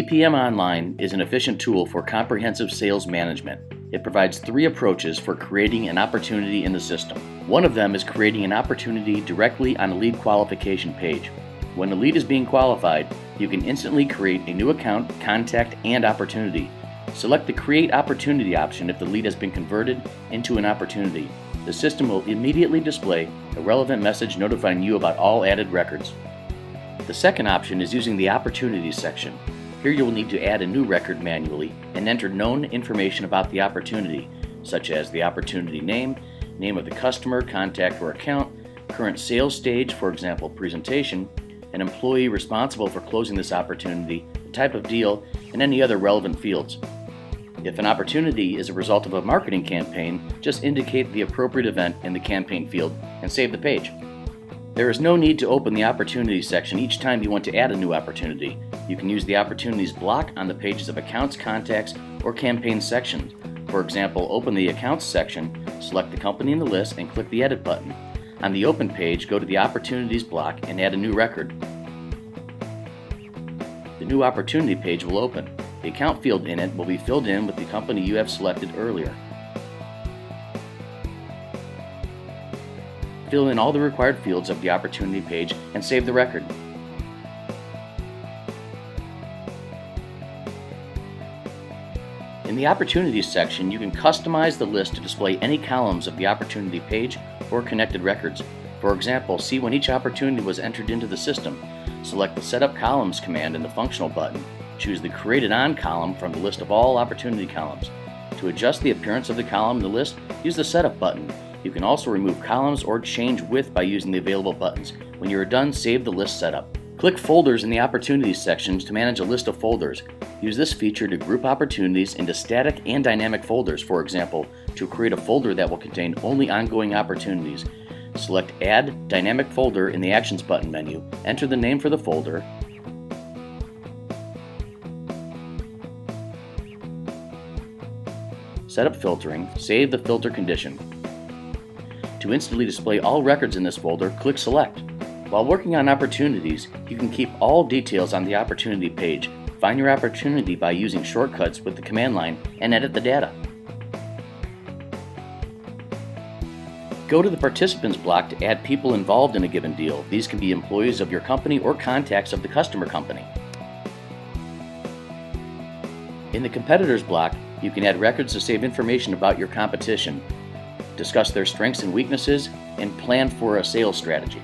BPM Online is an efficient tool for comprehensive sales management. It provides three approaches for creating an opportunity in the system. One of them is creating an opportunity directly on a lead qualification page. When a lead is being qualified, you can instantly create a new account, contact, and opportunity. Select the Create Opportunity option if the lead has been converted into an opportunity. The system will immediately display a relevant message notifying you about all added records. The second option is using the Opportunities section. Here you will need to add a new record manually and enter known information about the opportunity, such as the opportunity name, name of the customer, contact, or account, current sales stage, for example, presentation, an employee responsible for closing this opportunity, the type of deal, and any other relevant fields. If an opportunity is a result of a marketing campaign, just indicate the appropriate event in the campaign field and save the page. There is no need to open the Opportunities section each time you want to add a new opportunity. You can use the Opportunities block on the pages of Accounts, Contacts, or Campaign sections. For example, open the Accounts section, select the company in the list, and click the Edit button. On the Open page, go to the Opportunities block and add a new record. The new Opportunity page will open. The account field in it will be filled in with the company you have selected earlier. Fill in all the required fields of the opportunity page and save the record. In the Opportunities section, you can customize the list to display any columns of the opportunity page or connected records. For example, see when each opportunity was entered into the system. Select the Setup Columns command in the Functional button. Choose the Created On column from the list of all opportunity columns. To adjust the appearance of the column in the list, use the Setup button. You can also remove columns or change width by using the available buttons. When you are done, save the list setup. Click Folders in the Opportunities sections to manage a list of folders. Use this feature to group opportunities into static and dynamic folders, for example, to create a folder that will contain only ongoing opportunities. Select Add Dynamic Folder in the Actions button menu, enter the name for the folder, set up filtering, save the filter condition. To instantly display all records in this folder, click Select. While working on opportunities, you can keep all details on the opportunity page. Find your opportunity by using shortcuts with the command line and edit the data. Go to the Participants block to add people involved in a given deal. These can be employees of your company or contacts of the customer company. In the Competitors block, you can add records to save information about your competition, discuss their strengths and weaknesses, and plan for a sales strategy.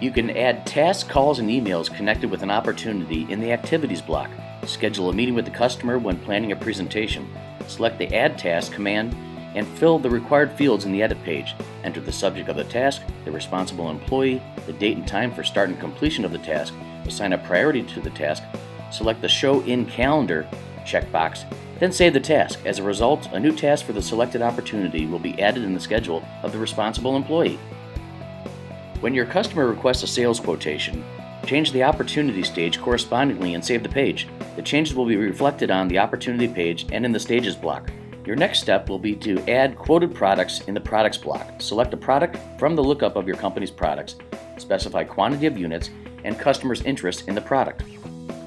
You can add tasks, calls, and emails connected with an opportunity in the Activities block. Schedule a meeting with the customer when planning a presentation. Select the Add Task command and fill the required fields in the Edit page. Enter the subject of the task, the responsible employee, the date and time for start and completion of the task, assign a priority to the task, select the Show in Calendar checkbox, then save the task. As a result, a new task for the selected opportunity will be added in the schedule of the responsible employee. When your customer requests a sales quotation, change the opportunity stage correspondingly and save the page. The changes will be reflected on the opportunity page and in the stages block. Your next step will be to add quoted products in the products block. Select a product from the lookup of your company's products, specify quantity of units, and customer's interest in the product.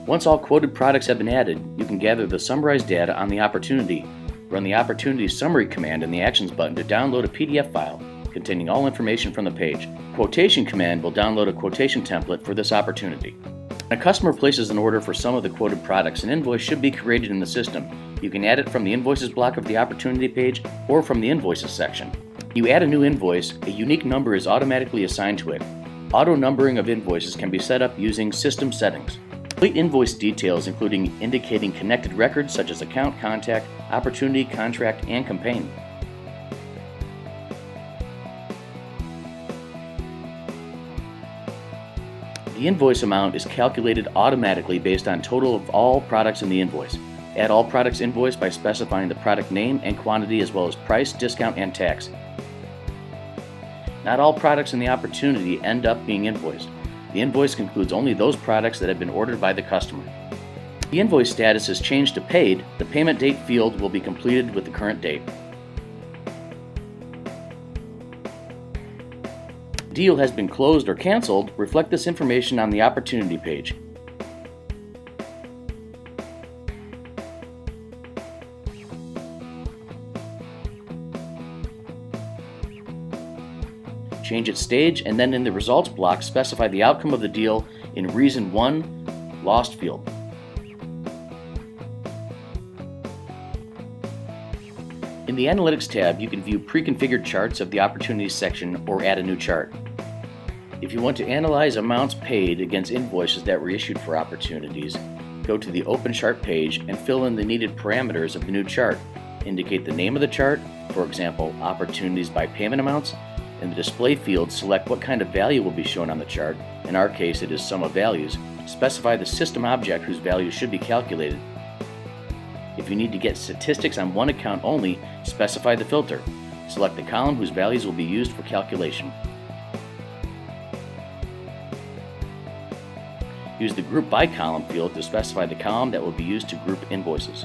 Once all quoted products have been added, you can gather the summarized data on the opportunity. Run the Opportunity Summary command in the Actions button to download a PDF file containing all information from the page. Quotation command will download a quotation template for this opportunity. When a customer places an order for some of the quoted products, an invoice should be created in the system. You can add it from the Invoices block of the Opportunity page or from the Invoices section. You add a new invoice, a unique number is automatically assigned to it. Auto numbering of invoices can be set up using System Settings. Complete invoice details including indicating connected records such as account, contact, opportunity, contract, and campaign. The invoice amount is calculated automatically based on total of all products in the invoice. Add all products invoice by specifying the product name and quantity as well as price, discount, and tax. Not all products in the opportunity end up being invoiced. The invoice includes only those products that have been ordered by the customer. The invoice status is changed to paid, the payment date field will be completed with the current date. deal has been closed or canceled, reflect this information on the opportunity page. Change its stage, and then in the results block, specify the outcome of the deal in Reason 1 Lost field. In the Analytics tab, you can view pre-configured charts of the Opportunities section or add a new chart. If you want to analyze amounts paid against invoices that were issued for opportunities, go to the Open Chart page and fill in the needed parameters of the new chart. Indicate the name of the chart, for example, Opportunities by Payment Amounts, in the display field, select what kind of value will be shown on the chart. In our case, it is sum of values. Specify the system object whose value should be calculated. If you need to get statistics on one account only, specify the filter. Select the column whose values will be used for calculation. Use the Group By Column field to specify the column that will be used to group invoices.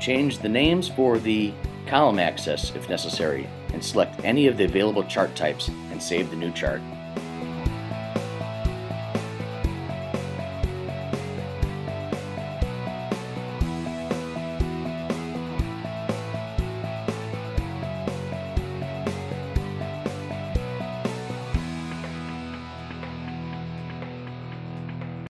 Change the names for the column access if necessary, and select any of the available chart types and save the new chart.